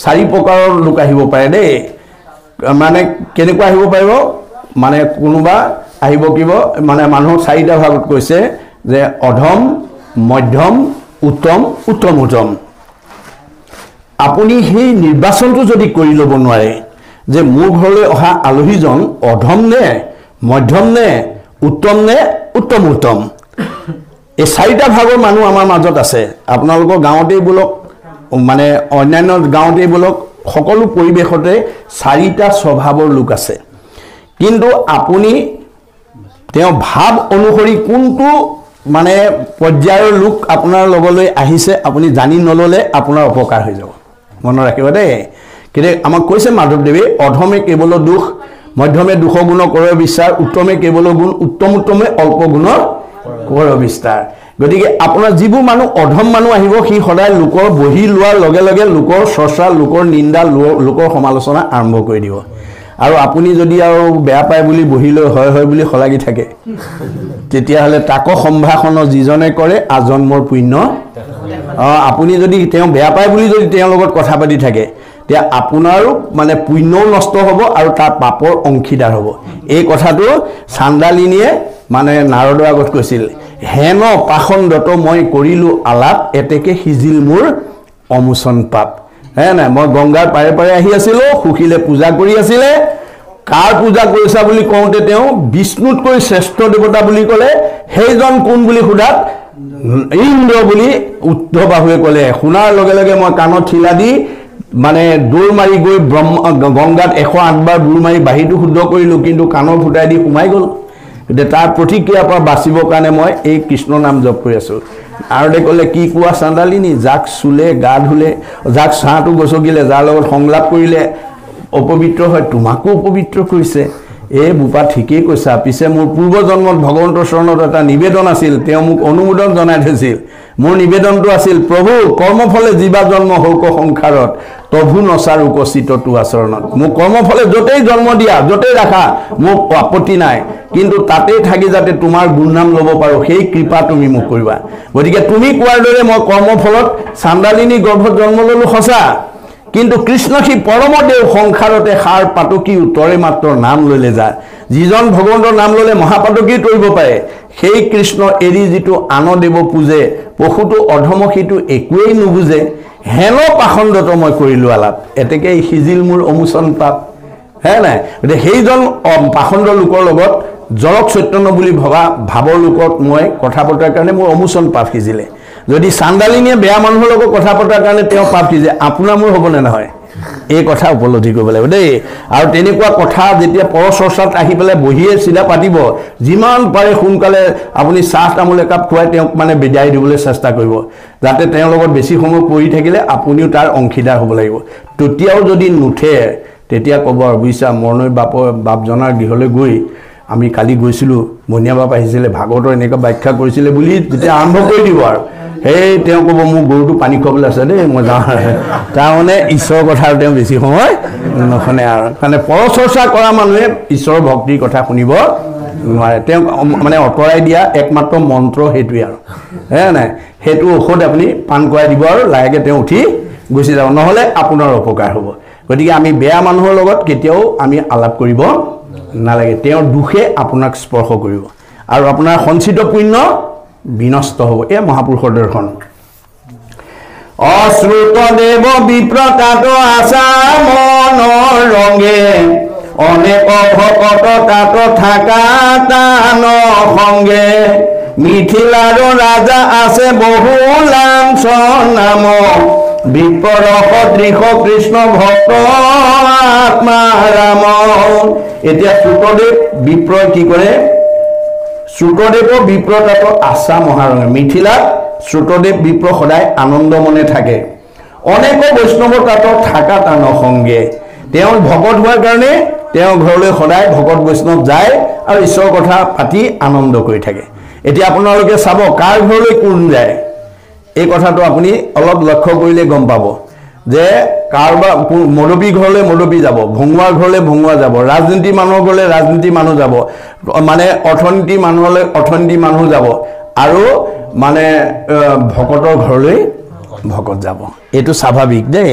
চাৰি প্ৰকাৰৰ লোক আহিব পাৰে দেই। মানে কেনেকুৱা আহিব পাৰিব? মানে কোনোবা আহিব কিব মানে মানুহ চাৰিটা ভাগত কৈছে যে অধম মধ্যম উত্তম উত্তম উত্তম আপুনি সেই নিৰ্বাচনটো যদি কৰি ল'ব নোৱাৰে যে মোৰ ঘৰলৈ অহা আলহীজন অধম নে মধ্যম নে উত্তম নে উত্তম উত্তম এই চাৰিটা ভাগৰ মানুহ আমাৰ মাজত আছে। আপোনালোকৰ গাঁৱতেই বোলক মানে অন্যান্য গাঁৱতেই বোলক সকলো পৰিৱেশতে চাৰিটা স্বভাৱৰ লোক আছে। কিন্তু আপুনি তেওঁ ভাৱ অনুসৰি কোনটো মানে পৰ্যায়ৰ লোক আপোনাৰ লগলৈ আহিছে আপুনি জানি নল'লে আপোনাৰ অপকাৰ হৈ যাব। মনত ৰাখিব দেই। কিন্তু আমাক কৈছে মাধৱদেৱে অধমে কেৱল দুখ মধ্যমে দুশ গুণ কৰ বিচাৰ উত্তমে কেৱল গুণ উত্তম উত্তমে অল্প গুণৰ কৰ বিস্তাৰ। গতিকে আপোনাৰ যিবোৰ মানুহ অধম মানুহ আহিব সি সদায় লোকৰ বহি লোৱাৰ লগে লগে লোকৰ চৰ্চা লোকৰ নিন্দা লোকৰ সমালোচনা আৰম্ভ কৰি দিব। আৰু আপুনি যদি আৰু বেয়া পায় বুলি বহি লৈ হয় হয় বুলি শলাগি থাকে তেতিয়াহ'লে তাকো সম্ভাষণ যিজনে কৰে আজন্মৰ পুণ্য। অঁ আপুনি যদি তেওঁ বেয়া পায় বুলি যদি তেওঁৰ লগত কথা পাতি থাকে তেতিয়া আপোনাৰো মানে পুণ্যও নষ্ট হ'ব আৰু তাৰ পাপৰ অংশীদাৰ হ'ব। এই কথাটো চান্দালিনীয়ে মানে নাৰদৰ আগত কৈছিল। হেন পাখণ্ডত মই কৰিলোঁ আলাপ এতেকে সিজিল মোৰ অমোচন পাপ। হে নাই মই গংগাৰ পাৰে পাৰে আহি আছিলোঁ সুশীলে পূজা কৰি আছিলে। কাৰ পূজা কৰিছা বুলি কওঁতে তেওঁ বিষ্ণুতকৈ শ্ৰেষ্ঠ দেৱতা বুলি ক'লে সেইজন কোন বুলি সোধাত? ইন্দ্ৰ বুলি উদ্ধ বাহুৱে ক'লে। শুনাৰ লগে লগে মই কাণত ঠিলা দি মানে দৌৰ মাৰি গৈ ব্ৰহ্ম গংগাত এশ আঠবাৰ দৌৰ মাৰি বাহিৰটো শুদ্ধ কৰিলোঁ কিন্তু কাণৰ ফুটাই দি সোমাই গ'ল। গতিকে তাৰ প্ৰতিক্ৰিয়াৰ পৰা বাচিবৰ কাৰণে মই এই কৃষ্ণ নাম জপ কৰি আছোঁ। আৰু ক'লে কি কোৱা চান্দালিনী? যাক চুলে গা ধুলে যাক ছাঁটো গছকিলে যাৰ লগত সংলাপ কৰিলে অপবিত্ৰ হয় তোমাকো অপবিত্ৰ কৰিছে। এই বোপা ঠিকেই কৈছা। পিছে মোৰ পূৰ্বজন্মত ভগৱন্তৰ চৰণত এটা নিবেদন আছিল তেওঁ মোক অনুমোদন জনাই থৈছিল। মোৰ নিবেদনটো আছিল প্ৰভু কৰ্মফলে জীৱা জন্ম হৌক সংসাৰত প্ৰভু নচাৰ উপস্থিত তো আচৰণত। মোক কৰ্মফলে য'তেই জন্ম দিয়া য'তেই ৰাখা মোক আপত্তি নাই। কিন্তু তাতেই থাকি যাতে তোমাৰ গুণনাম ল'ব পাৰোঁ সেই কৃপা তুমি মোক কৰিবা। গতিকে তুমি কোৱাৰ দৰে মই কৰ্মফলত চান্দালিনী গৰ্ভত জন্ম ল'লোঁ সঁচা। কিন্তু কৃষ্ণ সি পৰমদেৱ সংসাৰতে সাৰ পাতকী উত্তৰে মাত্ৰ নাম ল'লে যা যিজন ভগৱন্তৰ নাম ল'লে মহাপাতকী তৰিব পাৰে। সেই কৃষ্ণ এৰি যিটো আন দেৱ পূজে পশুটো অধম সিটো একোৱেই নুবুজে হেন পাখণ্ডত মই কৰিলোঁ আলাপ। এতেকে সিজিল মোৰ অমোচন পাপ। হে নাই? গতিকে সেইজন পাখণ্ড লোকৰ লগত জৰক চৈতন্য বুলি ভবা ভাৱৰ লোকত মই কথা পতাৰ কাৰণে মোৰ অমোচন পাপ সিজিলে। যদি চান্দালিনীয়ে বেয়া মানুহৰ লগত কথা পতাৰ কাৰণে তেওঁ পাপ সিজে আপোনাৰ মোৰ হ'বনে নহয়? এই কথা উপলব্ধি কৰিব লাগিব দেই। আৰু তেনেকুৱা কথা যেতিয়া পৰচৰ্চাত আহি পেলাই বহিয়ে চিধা পাতিব যিমান পাৰে সোনকালে আপুনি চাহ তামোল একাপ খুৱাই তেওঁক মানে বিদায় দিবলৈ চেষ্টা কৰিব যাতে তেওঁৰ লগত বেছি সময় পৰি থাকিলে আপুনিও তাৰ অংশীদাৰ হ'ব লাগিব। তেতিয়াও যদি নুঠে তেতিয়া ক'ব আৰু বুজিছা মৰণৈ বাপৰ বাপজনাৰ গৃহলৈ গৈ আমি কালি গৈছিলোঁ মণিয়া বাপ আহিছিলে ভাগৱতৰ এনেকুৱা ব্যাখ্যা কৰিছিলে বুলি যেতিয়া আৰম্ভ কৰি দিব আৰু। সেই তেওঁ ক'ব মোৰ গৰুটো পানী খুৱাবলৈ আছে দেই মই যাওঁ। তাৰমানে ঈশ্বৰৰ কথা তেওঁ বেছি সময় নুশুনে আৰু। কাৰণে পৰচৰ্চা কৰা মানুহে ঈশ্বৰৰ ভক্তিৰ কথা শুনিব নোৱাৰে। তেওঁক মানে আঁতৰাই দিয়া একমাত্ৰ মন্ত্ৰ সেইটোৱে আৰু। হে নাই? সেইটো ঔষধ আপুনি পাণ কৰাই দিব আৰু লাহেকৈ তেওঁ উঠি গুচি যাব। নহ'লে আপোনাৰ অপকাৰ হ'ব। গতিকে আমি বেয়া মানুহৰ লগত কেতিয়াও আমি আলাপ কৰিব নালাগে। তেওঁৰ দুখে আপোনাক স্পৰ্শ কৰিব। আৰু আপোনাৰ সঞ্চিত পুণ্য বিনষ্ট হ'ব। এয়া মহাপুৰুষৰ দৰ্শন। অশ্ৰুত দেৱ বিপ্ৰতাত আশা মনৰ ৰঙে। অনেক ভকত তাত থাকা টান সংগে মিথিলাৰ ৰাজা আছে বহু লাঞ্চন নাম বিপ্ৰ সদৃশ কৃষ্ণ ভক্ত আত্মা ৰাম এতিয়া শ্ৰুতদেৱ বিপ্ৰই কি কৰে? শ্ৰুতদেৱ বিপ্ৰতাত আশা মহাৰঙে মিথিলাত শ্ৰুতদেৱ বিপ্ৰ সদায় আনন্দ মনে থাকে। অনেক বৈষ্ণৱৰ তাত থাকা টান সংগে তেওঁ ভকত হোৱাৰ কাৰণে তেওঁৰ ঘৰলৈ সদায় ভকত বৈষ্ণৱ যায় আৰু ঈশ্বৰৰ কথা পাতি আনন্দ কৰি থাকে। এতিয়া আপোনালোকে চাব কাৰ ঘৰলৈ কোন যায়? এই কথাটো আপুনি অলপ লক্ষ্য কৰিলে গম পাব। যে কাৰোবাৰ মদপী ঘৰলৈ মদপী যাব ভঙুৱাৰ ঘৰলৈ ভঙুৱা যাব ৰাজনীতি মানুহৰ ঘৰলৈ ৰাজনীতি মানুহ যাব মানে অৰ্থনীতি মানুহলৈ অৰ্থনীতি মানুহ যাব আৰু মানে ভকতৰ ঘৰলৈ ভকত যাব। এইটো স্বাভাৱিক দেই।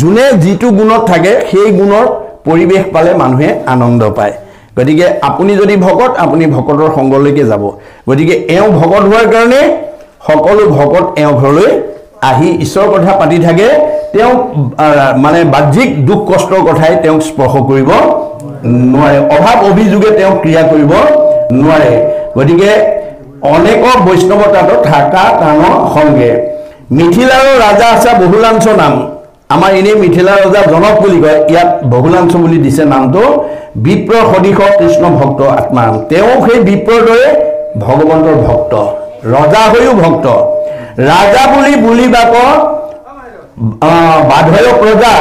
যোনে যিটো গুণত থাকে সেই গুণৰ পৰিৱেশ পালে মানুহে আনন্দ পায়। গতিকে আপুনি যদি ভকত আপুনি ভকতৰ সংগলৈকে যাব। গতিকে এওঁ ভকত হোৱাৰ কাৰণে সকলো ভকত এওঁ ঘৰলৈ আহি ঈশ্বৰৰ কথা পাতি থাকে। তেওঁ মানে বাহ্যিক দুখ কষ্টৰ কথাই তেওঁক স্পৰ্শ কৰিব নোৱাৰে। অভাৱ অভিযোগে তেওঁ ক্ৰিয়া কৰিব নোৱাৰে। গতিকে অনেক বৈষ্ণৱ তাত থাকা টান সংগে মিথিলাৰ ৰাজা আছে বহুলাংশ নাম। আমাৰ এনেই মিথিলাৰ ৰজা জনক বুলি কয় ইয়াত বহুলাংশ বুলি দিছে নামটো বিপ্ৰ সদৃশ কৃষ্ণ ভক্ত আত্মা তেওঁ সেই বিপ্ৰৰ দৰে ভগৱন্তৰ ভক্ত ৰজা হৈও ভক্ত। ৰাজা বুলি বুলিবাক বাধয় প্ৰজা।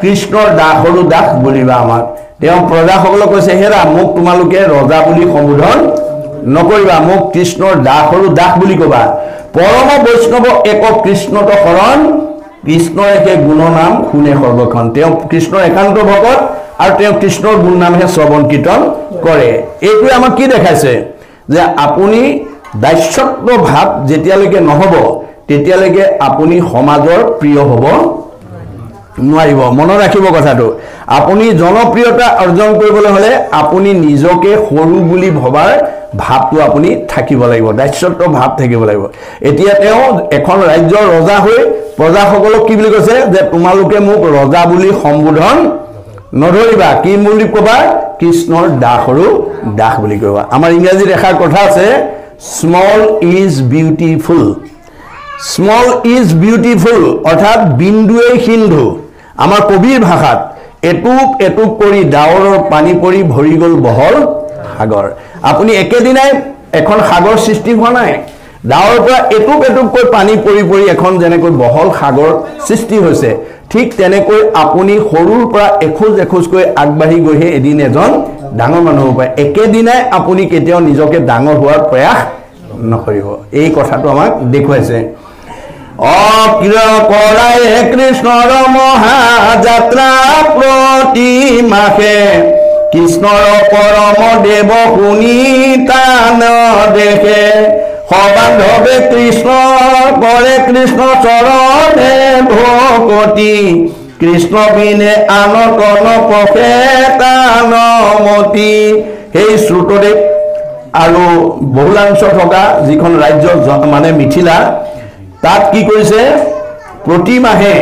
কৃষ্ণৰ দাসৰো দাস বুলিবা আমাক। তেওঁ প্ৰজাসকলক কৈছে হেৰা মোক তোমালোকে ৰজা বুলি সম্বোধন নকৰিবা। মোক কৃষ্ণৰ দাসৰো দাস বুলি ক'বা। পৰম বৈষ্ণৱ এক কৃষ্ণত শৰণ। কৃষ্ণৰ একে গুণনাম শুনে সৰ্বখন তেওঁ কৃষ্ণৰ একান্ত ভকত আৰু তেওঁ কৃষ্ণৰ গুণনামহে শ্ৰৱণ কীৰ্তন কৰে। এইটোৱে আমাক কি দেখাইছে? যে আপুনি দাস্যত্ব ভাৱ যেতিয়ালৈকে নহ'ব তেতিয়ালৈকে আপুনি সমাজৰ প্ৰিয় হ'ব নোৱাৰিব। মনত ৰাখিব কথাটো। আপুনি জনপ্ৰিয়তা অৰ্জন কৰিবলৈ হ'লে আপুনি নিজকে সৰু বুলি ভবাৰ ভাৱটো আপুনি থাকিব লাগিব দাস্যত্ব ভাৱ থাকিব লাগিব। এতিয়া তেওঁ এখন ৰাজ্যৰ ৰজা হৈ প্ৰজাসকলক কি বুলি কৈছে যে তোমালোকে মোক ৰজা বুলি সম্বোধন নধৰিবা কি বুলি ক'বা? কৃষ্ণৰ দাসৰো দাস বুলি ক'বা। আমাৰ ইংৰাজীত এষাৰ কথা আছে small is beautiful small is beautiful অৰ্থাৎ বিন্দুৱেই সিন্ধু। আমাৰ কবিৰ ভাষাত এটুপ এটুপ কৰি ডাৱৰৰ পানী পৰি ভৰি গ'ল বহল সাগৰ। আপুনি একেদিনাই এখন সাগৰ সৃষ্টি হোৱা নাই। ডাৱৰ পৰা এটুপ এটুপকৈ পানী পৰি পৰি এখন যেনেকৈ বহল সাগৰ সৃষ্টি হৈছে ঠিক তেনেকৈ আপুনি সৰুৰ পৰা এখোজ এখোজকৈ আগবাঢ়ি গৈহে এদিন এজন ডাঙৰ মানুহ হ'ব পাৰে। একেদিনাই আপুনি কেতিয়াও নিজকে ডাঙৰ হোৱাৰ প্ৰয়াস নকৰিব। এই কথাটো আমাক দেখুৱাইছে। অক্ৰিয় কৰাই কৃষ্ণৰ মহাযাত্ৰা প্ৰতি মাসে। কৃষ্ণৰ পৰম দেৱ শুনি তান দেখে। সবান্ধৱে কৃষ্ণ কৰে কৃষ্ণ চৰণে ভকতি কৃষ্ণ বিনে আন তন পথে তান মতি। সেই শ্ৰুতদেৱ আৰু বহুলাংশ থকা যিখন ৰাজ্য জ- মানে মিথিলা তাত কি কৰিছে? প্ৰতি মাহে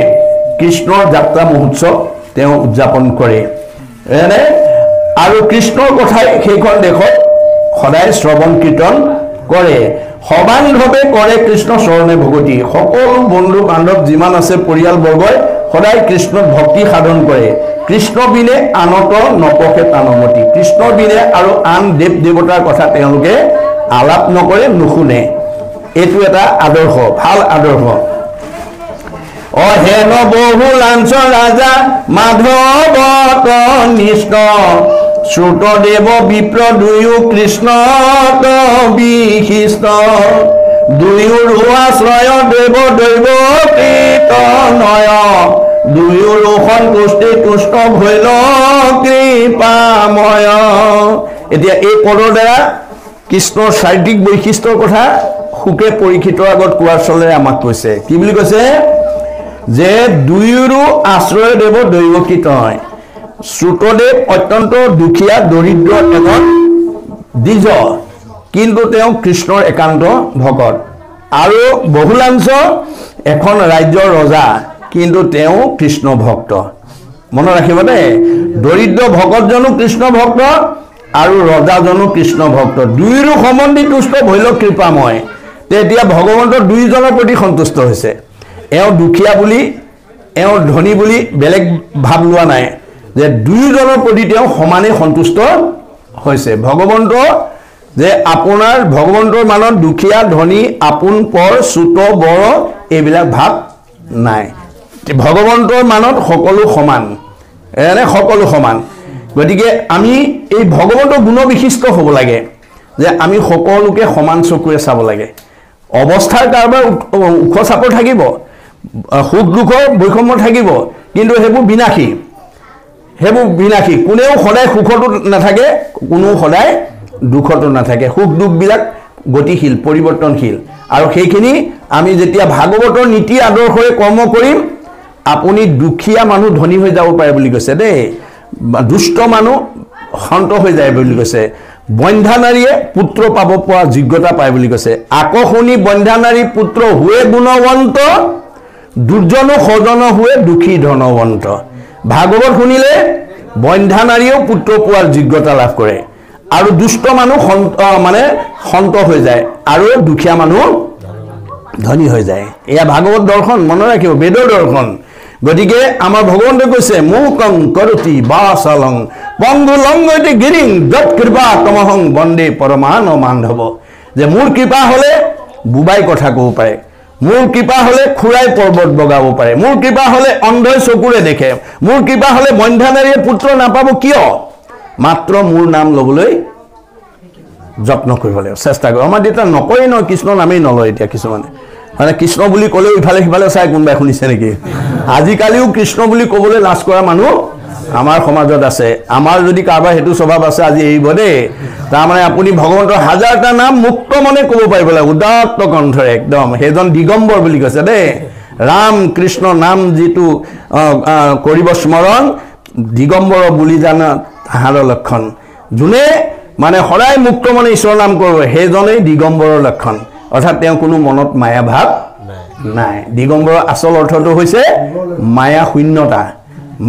কৃষ্ণৰ যাত্ৰা মহোৎসৱ তেওঁ উদযাপন কৰে। এনে? আৰু কৃষ্ণৰ কথাই সেইখন দেশত সদায় শ্ৰৱণ কীৰ্তন কৰে। সমানভাৱে কৰে কৃষ্ণ চৰণে ভগতি সকলো বন্ধু বান্ধৱ যিমান আছে পৰিয়ালবৰ্গই সদায় কৃষ্ণত ভক্তি সাধন কৰে। কৃষ্ণ বিনে আনত নপখে টানমতি কৃষ্ণৰ বিনে আৰু আন দেৱ দেৱতাৰ কথা তেওঁলোকে আলাপ নকৰে নুশুনে। এইটো এটা আদৰ্শ ভাল আদৰ্শ। অহেন বহু লাঞ্চ ৰাজা মাধৱ নিষ্ঠ শ্ৰুতদেৱ বিপ্ৰ দুয়ো কৃষ্ণ বিশিষ্ট দুয়োৰো আশ্ৰয় দেৱ দৈৱ কীৰ্তনয় দুয়োৰো সন্তুষ্টি তুষ্ট ভৈল কৃপাময়। এতিয়া এই পদৰ দ্বাৰা কৃষ্ণৰ চাৰিত্ৰিক বৈশিষ্ট্যৰ কথা সুকে পৰীক্ষিতৰ আগত কোৱাৰ আমাক কৈছে। কি বুলি কৈছে? যে দুয়োৰো আশ্ৰয় দেৱ দৈৱকীত হয়। শ্ৰুতদেৱ অত্যন্ত দুখীয়া দৰিদ্ৰ এজন দ্বিজ কিন্তু তেওঁ কৃষ্ণৰ একান্ত ভকত। আৰু বহুলাংশ এখন ৰাজ্যৰ ৰজা কিন্তু তেওঁ কৃষ্ণ ভক্ত। মনত ৰাখিব দেই দৰিদ্ৰ ভকতজনো কৃষ্ণ ভক্ত আৰু ৰজাজনো কৃষ্ণ ভক্ত। দুয়োৰো সম্বন্ধী তুষ্ট ভৈল কৃপাময়। তেতিয়া ভগৱন্তৰ দুয়োজনৰ প্ৰতি সন্তুষ্ট হৈছে। এওঁ দুখীয়া বুলি এওঁ ধনী বুলি বেলেগ ভাৱ লোৱা নাই। যে দুয়োজনৰ প্ৰতি তেওঁ সমানেই সন্তুষ্ট হৈছে। ভগৱন্ত যে আপোনাৰ ভগৱন্তৰ মানত দুখীয়া ধনী আপোন পৰ চুত বৰ এইবিলাক ভাৱ নাই। ভগৱন্তৰ মানত সকলো সমান। এনে সকলো সমান। গতিকে আমি এই ভগৱন্তৰ গুণবিশিষ্ট হ'ব লাগে। যে আমি সকলোকে সমান চকুৰে চাব লাগে। অৱস্থাৰ কাৰোবাৰ ওখ চাপৰ থাকিব সুখ দুখৰ বৈষম্য থাকিব কিন্তু সেইবোৰ বিনাশী। সেইবোৰ বিনাশী। কোনেও সদায় সুখতো নাথাকে কোনেও সদায় দুখতো নাথাকে। সুখ দুখবিলাক গতিশীল পৰিৱৰ্তনশীল। আৰু সেইখিনি আমি যেতিয়া ভাগৱতৰ নীতি আদৰ্শৰে কৰ্ম কৰিম আপুনি দুখীয়া মানুহ ধনী হৈ যাব পাৰে বুলি কৈছে দেই। দুষ্ট মানুহ সন্ত হৈ যায় বুলি কৈছে। বন্ধ্যা নাৰীয়ে পুত্ৰ পাব পৰা যোগ্যতা পায় বুলি কৈছে। আকৌ শুনি বন্ধ্যা নাৰী পুত্ৰ হুৱে গুণৱন্ত দুৰ্জনো সজন হুৱে দুখী ধনৱন্ত। ভাগৱত শুনিলে বন্ধ্যা নাৰীয়েও পুত্ৰ পোৱাৰ যোগ্যতা লাভ কৰে। আৰু দুষ্ট মানুহ সন্ত মানে সন্ত হৈ যায় আৰু দুখীয়া মানুহ ধনী হৈ যায়। এয়া ভাগৱত দৰ্শন মনত ৰাখিব বেদৰ দৰ্শন। গতিকে আমাৰ ভগৱন্তই কৈছে মুকং কৰতি বাচলং পংগু লংগতি গিৰিং যত কৃপা তমহং বন্দে পৰমান মান্ধৱ যে মোৰ কৃপা হ'লে বুবাই কথা ক'ব পাৰে মোৰ কৃপা হ'লে খুৰাই পৰ্বত বগাব পাৰে মোৰ কৃপা হ'লে অন্ধই চকুৰে দেখে মোৰ কৃপা হ'লে বন্ধ্যা নাৰীয়ে পুত্ৰ নাপাব কিয়? মাত্ৰ মোৰ নাম ল'বলৈ যত্ন কৰিব লাগিব চেষ্টা কৰিব। আমাৰ দেউতা নকয়েই নহয় কৃষ্ণ নামেই নলয় এতিয়া কিছুমানে। মানে কৃষ্ণ বুলি ক'লেও ইফালে সিফালে চাই কোনোবাই শুনিছে নেকি? আজিকালিও কৃষ্ণ বুলি ক'বলৈ লাজ কৰা মানুহ আমাৰ সমাজত আছে। আমাৰ যদি কাৰোবাৰ সেইটো স্বভাৱ আছে আজি এৰিব দেই। তাৰমানে আপুনি ভগৱন্তৰ হাজাৰটা নাম মুক্ত মনে ক'ব পাৰিব লাগে। উদাত্ত কণ্ঠৰে একদম। সেইজন দিগম্বৰ বুলি কৈছে দেই। ৰাম কৃষ্ণ নাম যিটো কৰিব স্মৰণ দিগম্বৰ বুলি জানা তাহাৰৰ লক্ষণ। যোনে মানে সদায় মুক্ত মনে ঈশ্বৰৰ নাম কৰিব সেইজনেই দিগম্বৰৰ লক্ষণ। অৰ্থাৎ তেওঁ কোনো মনত মায়া ভাৱ নাই। দিগম্বৰৰ আচল অৰ্থটো হৈছে মায়া শূন্যতা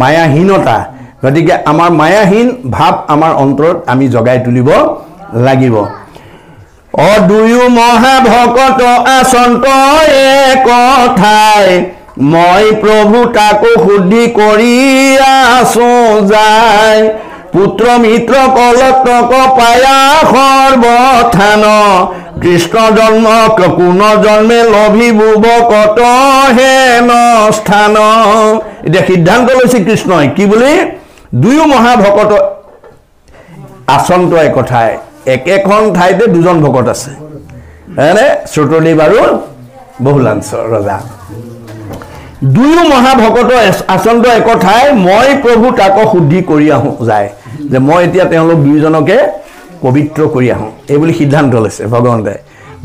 মায়াহীনতা। গতিকে আমাৰ মায়াহীন ভাৱ আমাৰ অন্তৰত আমি জগাই তুলিব লাগিব। অ দুয়ো মহাভকত আচন্ত একঠাই মই প্ৰভু তাকো শুদ্ধি কৰি আছো যায়। পুত্ৰ মিত্ৰ কলতক পায়া সৰ্বথান কৃষ্ণ জন্ম কোন জন্মে লভিবুব কত হেন স্থান এতিয়া সিদ্ধান্ত লৈছে কৃষ্ণই কি বুলি? দুয়ো মহাভকত আচন্ত একঠাই। একেখন ঠাইতে দুজন ভকত আছে। হয়নে? শ্ৰুতদেৱ আৰু বহুলাংশ ৰজা। দুয়ো মহাভকত আচন্ত একঠাই মই প্ৰভু তাকো শুদ্ধি কৰি আহোঁ যায়। যে মই এতিয়া তেওঁলোক দুয়োজনকে পবিত্ৰ কৰি আহোঁ এই বুলি সিদ্ধান্ত লৈছে ভগৱন্তে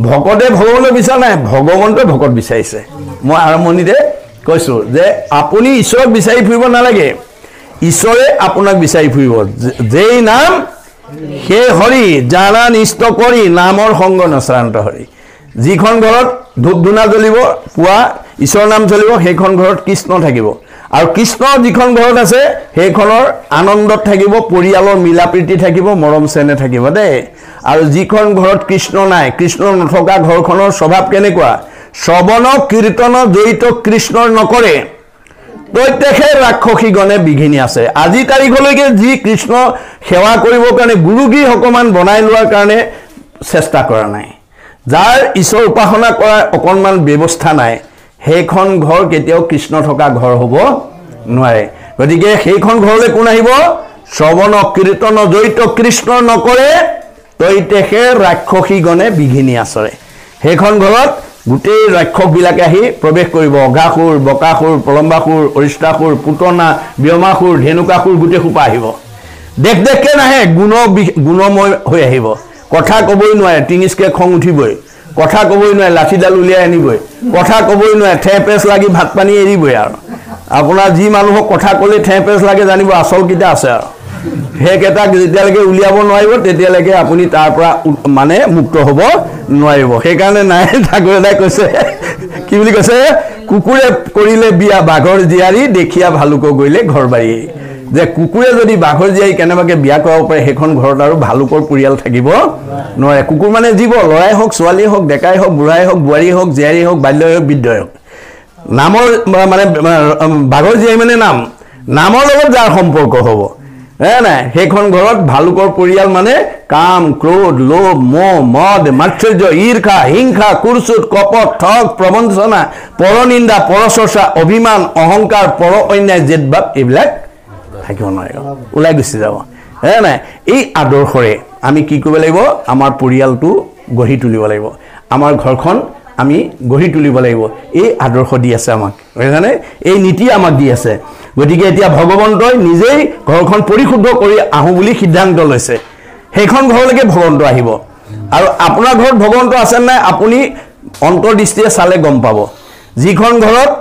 ভকতে ভগৱানক বিচৰা নাই ভগৱন্তই ভকত বিচাৰিছে। মই আৰম্ভণিতে কৈছোঁ যে আপুনি ঈশ্বৰক বিচাৰি ফুৰিব নালাগে। ঈশ্বৰে আপোনাক বিচাৰি ফুৰিব। যেই নাম সেই হৰি জানা নিষ্ট কৰি নামৰ সংগ নচৰান্ত হৰি। যিখন ঘৰত ধূপ ধূনা জ্বলিব পুৱা ঈশ্বৰৰ নাম চলিব সেইখন ঘৰত কৃষ্ণ থাকিব। আৰু কৃষ্ণ যিখন ঘৰত আছে সেইখনৰ আনন্দত থাকিব পৰিয়ালৰ মিলা প্ৰীতি থাকিব মৰম চেনে থাকিব দেই। আৰু যিখন ঘৰত কৃষ্ণ নাই কৃষ্ণ নথকা ঘৰখনৰ স্বভাৱ কেনেকুৱা? শ্ৰৱণ কীৰ্তন জড়িত কৃষ্ণৰ নকৰে। প্ৰত্যেকে ৰাক্ষসীগণে বিঘিনি আছে। আজি তাৰিখলৈকে যি কৃষ্ণ সেৱা কৰিবৰ কাৰণে গুৰুগী অকণমান বনাই লোৱাৰ কাৰণে চেষ্টা কৰা নাই। যাৰ ঈশ্বৰ উপাসনা কৰাৰ অকণমান ব্যৱস্থা নাই। সেইখন ঘৰ কেতিয়াও কৃষ্ণ থকা ঘৰ হ'ব নোৱাৰে। গতিকে সেইখন ঘৰলৈ কোন আহিব? শ্ৰৱণ কীৰ্তন জড়িত কৃষ্ণ নকৰে তৈতেষে ৰাক্ষসীগণে বিঘিনি আচৰে। সেইখন ঘৰত গোটেই ৰাক্ষসবিলাকে আহি প্ৰৱেশ কৰিব। অঘাসুৰ বকাসুৰ প্ৰলম্বাসুৰ অৰিষ্টাসুৰ পুতনা ব্যমাসুৰ ধেনুকাসুৰ গোটেই সোপা আহিব। দেখ দেখকে নাহে গুণ গুণময় হৈ আহিব। কথা ক'বই নোৱাৰে টিঙিচকে খং উঠিবই। কথা ক'বই নোৱাৰে লাঠিডাল উলিয়াই আনিবই। কথা ক'বই নোৱাৰে ঠেহ পেচ লাগি ভাত পানী এৰিবই আৰু। আপোনাৰ যি মানুহক কথা ক'লে ঠেহ পেচ লাগে জানিব আচলকেইটা আছে আৰু। সেইকেইটাক যেতিয়ালৈকে উলিয়াব নোৱাৰিব তেতিয়ালৈকে আপুনি তাৰ পৰা মানে মুক্ত হ'ব নোৱাৰিব। সেইকাৰণে নাই ঠাকুৰ দাই কৈছে কি বুলি কৈছে? কুকুৰে কৰিলে বিয়া বাঘৰ জীয়াৰী দেখিয়া ভালুকক গৰিলে ঘৰ বাৰী। যে কুকুৰে যদি বাঘৰ জীয়াৰী কেনেবাকৈ বিয়া কৰাব পাৰে সেইখন ঘৰত আৰু ভালুকৰ পৰিয়াল থাকিব নোৱাৰে। কুকুৰ মানে জীৱ ল'ৰাই হওক ছোৱালীয়ে হওক ডেকাই হওক বুঢ়াই হওক বোৱাৰী হওক জীয়াৰী হওক বাল্যই হওক বৃদ্ধই হওক। নামৰ মানে বাঘৰ জীয়াৰী মানে নাম। নামৰ লগত যাৰ সম্পৰ্ক হ'ব হে নাই? সেইখন ঘৰত ভালুকৰ পৰিয়াল মানে কাম ক্ৰোধ লোভ মোহ মদ মাৎসৰ্য ঈৰ্ষা হিংসা কুৰচুট কপট ঠগ প্ৰবঞ্চনা পৰনিন্দা পৰচৰ্চা অভিমান অহংকাৰ পৰ অন্যায় জেদভাৱ এইবিলাক থাকিব নোৱাৰিব। ওলাই গুচি যাব। হে নাই এই আদৰ্শৰে আমি কি কৰিব লাগিব? আমাৰ পৰিয়ালটো গঢ়ি তুলিব লাগিব। আমাৰ ঘৰখন আমি গঢ়ি তুলিব লাগিব। এই আদৰ্শ দি আছে আমাক। বুজিছানে? এই নীতি আমাক দি আছে। গতিকে এতিয়া ভগৱন্তই নিজেই ঘৰখন পৰিশুদ্ধ কৰি আহোঁ বুলি সিদ্ধান্ত লৈছে। সেইখন ঘৰলৈকে ভগৱন্ত আহিব। আৰু আপোনাৰ ঘৰত ভগৱন্ত আছে নাই আপুনি অন্তৰ্দৃষ্টিৰে চালে গম পাব। যিখন ঘৰত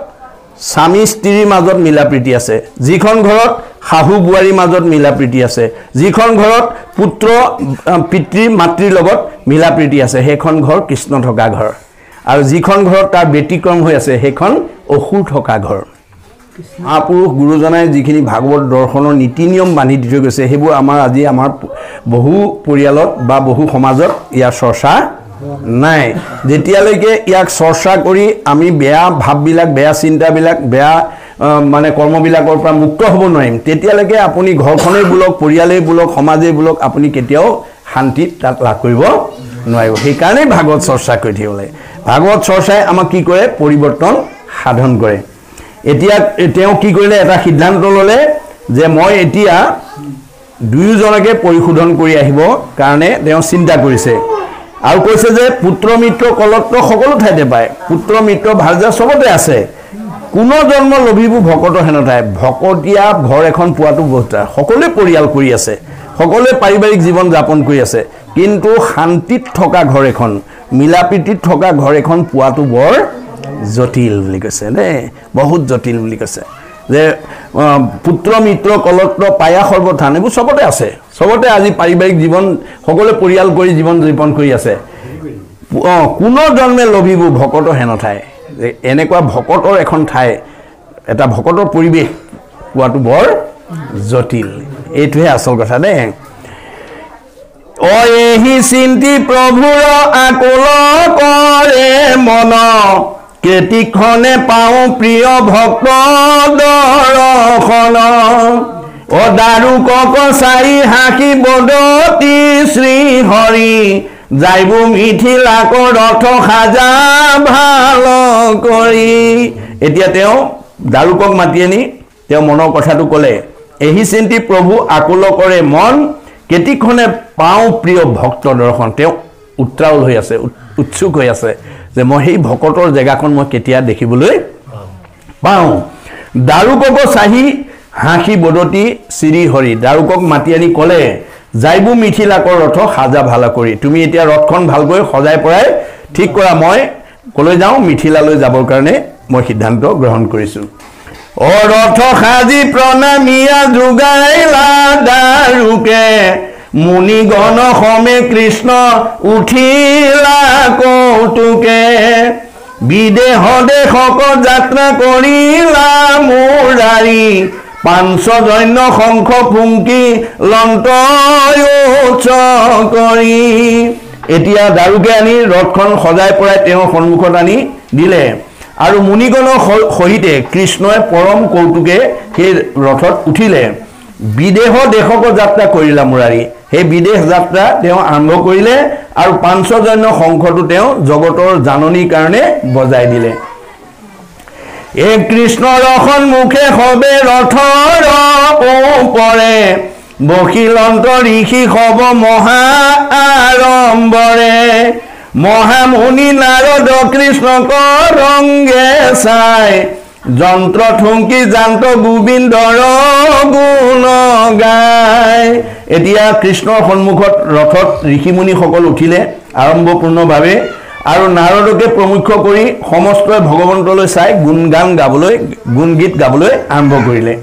স্বামী স্ত্ৰীৰ মাজত মিলা প্ৰীতি আছে যিখন ঘৰত শাহু বোৱাৰীৰ মাজত মিলা প্ৰীতি আছে। যিখন ঘৰত পুত্ৰ পিতৃ মাতৃৰ লগত মিলা প্ৰীতি আছে সেইখন ঘৰ কৃষ্ণ থকা ঘৰ। আৰু যিখন ঘৰত তাৰ ব্যতিক্ৰম হৈ আছে সেইখন অসুৰ থকা ঘৰ। মহাপুৰুষ গুৰুজনাই যিখিনি ভাগৱত দৰ্শনৰ নীতি নিয়ম বান্ধি দি থৈ গৈছে সেইবোৰ আমাৰ আজি আমাৰ বহু পৰিয়ালত বা বহু সমাজত ইয়াৰ চৰ্চা নাই। যেতিয়ালৈকে ইয়াক চৰ্চা কৰি আমি বেয়া ভাৱবিলাক বেয়া চিন্তাবিলাক বেয়া মানে কৰ্মবিলাকৰ পৰা মুক্ত হ'ব নোৱাৰিম। তেতিয়ালৈকে আপুনি ঘৰখনেই বোলক পৰিয়ালেই বোলক সমাজেই বোলক আপুনি কেতিয়াও শান্তিত তাত লাভ কৰিব নোৱাৰিব। সেইকাৰণেই ভাগৱত চৰ্চা কৰি থাকিব লাগে। ভাগৱত চৰ্চাই আমাক কি কৰে? পৰিৱৰ্তন সাধন কৰে। এতিয়া তেওঁ কি কৰিলে? এটা সিদ্ধান্ত ল'লে যে মই এতিয়া দুয়োজনকে পৰিশোধন কৰি আহিব কাৰণে তেওঁ চিন্তা কৰিছে। আৰু কৈছে যে পুত্ৰ মিত্ৰ কলত্ৰ সকলো ঠাইতে পায়। পুত্ৰ মিত্ৰ ভাৰ্যা চবতে আছে। কোনো জন্ম লভিবোৰ ভকতৰ হেনতাই ভকতীয়া ঘৰ এখন পোৱাটো বহুত। সকলোৱে পৰিয়াল কৰি আছে। সকলোৱে পাৰিবাৰিক জীৱন যাপন কৰি আছে। কিন্তু শান্তিত থকা ঘৰ এখন মিলা প্ৰীতিত থকা ঘৰ এখন পোৱাটো বৰ জটিল বুলি কৈছে দেই বহুত জটিল বুলি কৈছে। যে পুত্ৰ মিত্ৰ কলত্ৰ পায়া সৰ্বথান এইবোৰ চবতে আছে। চবতে আজি পাৰিবাৰিক জীৱন সকলোৱে পৰিয়াল কৰি জীৱন যাপন কৰি আছে। অঁ কোনো জন্মে লভিবোৰ ভকতৰ হেনঠাই যে এনেকুৱা ভকতৰ এখন ঠাই এটা ভকতৰ পৰিৱেশ পোৱাটো বৰ জটিল। এইটোহে আচল কথা দেই। অহি চিন্তি প্ৰভুৰ আকুল কৰে মন। কেতিখনে পাওঁ প্ৰিয় ভক্ত দৰ্শন। অ দাৰুকক চাই হাঁহি বদতি শ্ৰী হৰি যাইব মিথিলাক ৰথ সাজা ভাল কৰি। এতিয়া তেওঁ দাৰুকক মাতি আনি তেওঁ মনৰ কথাটো ক'লে এহি চিন্তি প্ৰভু আকুল কৰে মন কেতিখনে পাওঁ প্ৰিয় ভক্ত দৰ্শন? তেওঁ উত্ৰাৱল হৈ আছে উৎ- উৎসুক হৈ আছে যে মই সেই ভকতৰ জেগাখন মই কেতিয়া দেখিবলৈ পাওঁ? দাৰুকক চাহি হাঁহি বদতি শ্ৰী হৰি। দাৰুকক মাতি আনি ক'লে যাইবো মিথিলাকৰ ৰথ সাজা ভালা কৰি। তুমি এতিয়া ৰথখন ভালকৈ সজাই পৰাই ঠিক কৰা। মই ক'লৈ যাওঁ? মিথিলালৈ যাবৰ কাৰণে মই সিদ্ধান্ত গ্ৰহণ কৰিছোঁ। অ ৰথ সাজি প্ৰণামীয়া যোগাইলা দাৰুকে। মুনিগণ সমে কৃষ্ণ উঠিলা কৌতুকে। বিদেহ দেশক যাত্ৰা কৰিলা মুৰাৰী পাঞ্চজন্য শংখ ফুংকি লন্ত উচ্চ কৰি এতিয়া দাৰুকে আনি ৰথখন সজাই পৰাই তেওঁৰ সন্মুখত আনি দিলে। আৰু মুনিগণৰ সহিতে কৃষ্ণই পৰম কৌতুকে সেই ৰথত উঠিলে। বিদেহ দেশক যাত্ৰা কৰিলা মুৰাৰী। সেই বিদেশ যাত্ৰা তেওঁ আৰম্ভ কৰিলে আৰু পাঞ্চজন্য শংখটো তেওঁ জগতৰ জাননীৰ কাৰণে বজাই দিলে। এই কৃষ্ণৰ সন্মুখে সবে ৰথৰ ওপৰে বশিলন্ত ঋষি সব মহা আৰম্ভৰে মহামুনি নাৰদ কৃষ্ণক ৰংগে চাই যন্ত্ৰ থুংকি যান্ত গোবিন্দৰ গুণ গায় এতিয়া কৃষ্ণৰ সন্মুখত ৰথত ঋষিমুনিসকল উঠিলে আৰম্ভপূৰ্ণভাৱে আৰু নাৰদকে প্ৰমুখ্য কৰি সমস্তই ভগৱন্তলৈ চাই গুণগান গাবলৈ গুণগীত গাবলৈ আৰম্ভ কৰিলে।